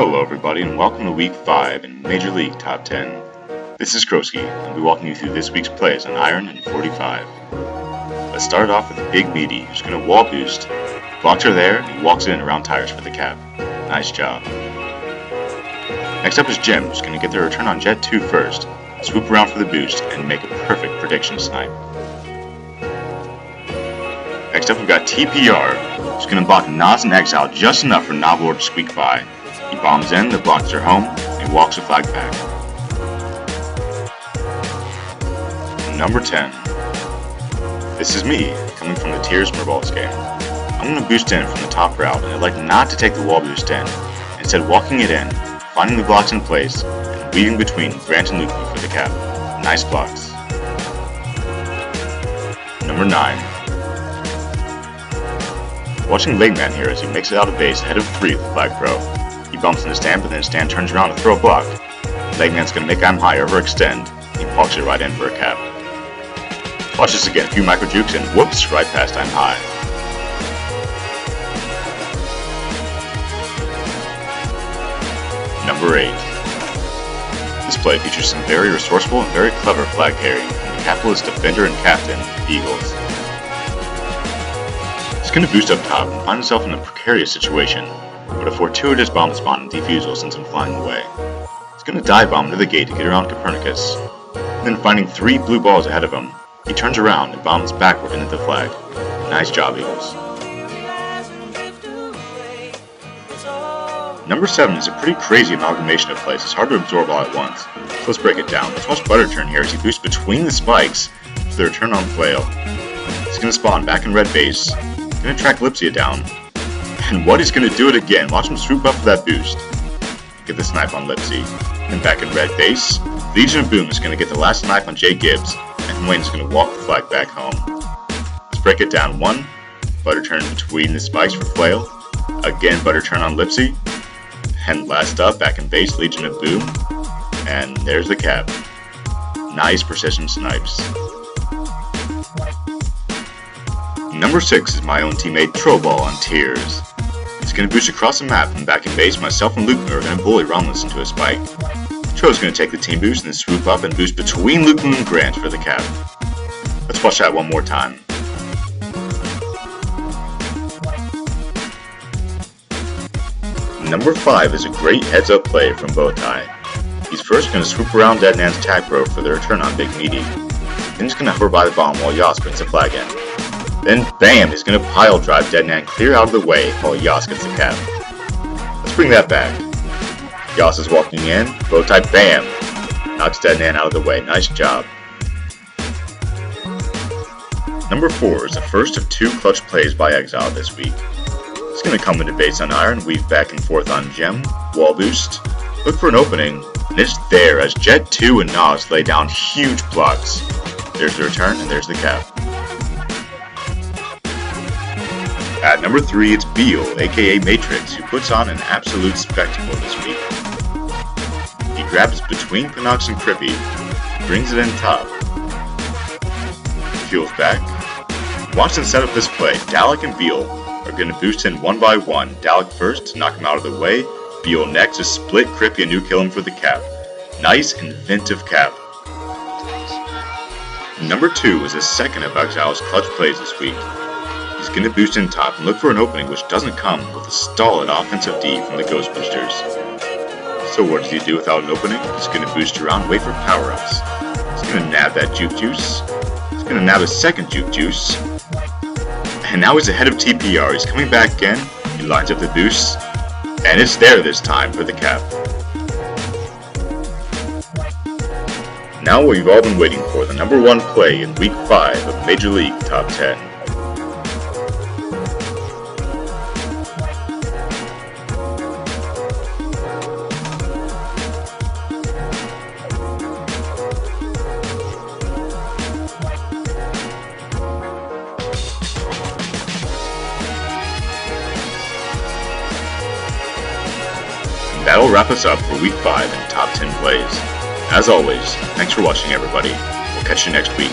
Hello everybody and welcome to week 5 in Major League Top 10. This is Crosky, and I'll be walking you through this week's plays on Iron and 45. Let's start off with Big Meaty, who's going to wall boost. Blocks are there, and he walks in around tires for the cap. Nice job. Next up is Jim, who's going to get the return on Jet 2 first, swoop around for the boost, and make a perfect prediction snipe. Next up we've got TPR, who's going to block Nas and Exile just enough for Noblord to squeak by. He bombs in, the blocks are home, and walks the flag back. Number 10. This is me, coming from the Tears Merballs game. I'm going to boost in from the top route, and I'd like not to take the wall boost in, instead walking it in, finding the blocks in place, and weaving between Grant and Luke for the cap. Nice blocks. Number 9. Watching Legman here as he makes it out of base ahead of 3 with the flag throw. He bumps into Stan, but then Stan turns around to throw a block. Legman's gonna make I'm high overextend. He parks it right in for a cap. Watch this again, a few micro jukes and whoops, right past I'm high. Number 8. This play features some very resourceful and very clever flag carrying from the capitalist defender and captain, Eagles. He's going to boost up top and find himself in a precarious situation, but a fortuitous bomb spawn and defusal sends him flying away. He's to dive bomb to the gate to get around Copernicus. Then finding three blue balls ahead of him, he turns around and bombs backward into the flag. Nice job, Eagles. Number 7 is a pretty crazy amalgamation of plays. It's hard to absorb all at once. So let's break it down. Let's watch Butter turn here as he boosts between the spikes for the return on flail. He's to spawn back in red base. To track Lipsia down. And what he's going to do it again. Watch him swoop up for that boost. Get the snipe on Lipsy. And back in red base. Legion of Boom is going to get the last snipe on Jay Gibbs. And Wayne's going to walk the flag back home. Let's break it down. One. Butter turn between the spikes for flail. Again, Butter turn on Lipsy. And last up, back in base, Legion of Boom. And there's the cap. Nice precision snipes. Number 6 is my own teammate Trollball on Tears. Going to boost across the map, and back in base, myself and Luke are to bully Romulus into a spike. Tro's to take the team boost and then swoop up and boost between Luke and Grant for the cap. Let's watch that one more time. Number 5 is a great heads-up play from Bowtie. He's first going to swoop around Deadman's tack row for the return on Big Meaty. Then he's going to hover by the bomb while Yas brings the flag in. Then bam, he's to pile drive Deadman clear out of the way while Yas gets the cap. Let's bring that back. Yas is walking in, Bowtie bam! Knocks Deadman out of the way, nice job. Number 4 is the first of two clutch plays by Exile this week. It's going to come into base on Iron, weave back and forth on Gem, wall boost, look for an opening, and it's there as Jet 2 and Nas lay down huge blocks. There's the return, and there's the cap. At number 3, it's Beal, aka Matrix, who puts on an absolute spectacle this week. He grabs between Pinox and Crippy, brings it in top, fuels back. Watch them set up this play. Dalek and Beal are going to boost in one by one. Dalek first to knock him out of the way. Beal next to split Crippy and new kill him for the cap. Nice inventive cap. Number 2 is the second of Exile's clutch plays this week. He's going to boost in top and look for an opening which doesn't come with a stolid offensive D from the Ghostbusters. So what does he do without an opening? He's going to boost around, wait for power-ups. He's going to nab that Juke Juice. He's going to nab a second Juke Juice. And now he's ahead of TPR. He's coming back again. He lines up the boost. And it's there this time for the cap. Now what you've all been waiting for, the number one play in Week 5 of Major League Top 10. That'll wrap us up for Week 5 in Top 10 Plays. As always, thanks for watching everybody. We'll catch you next week.